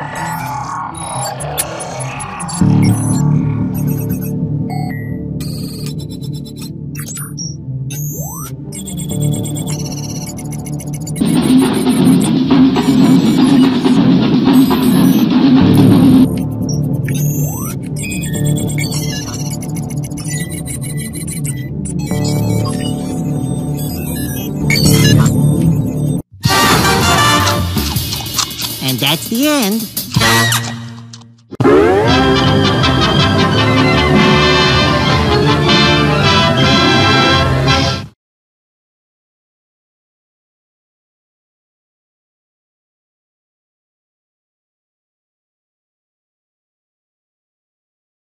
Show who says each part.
Speaker 1: Yeah. And that's the end.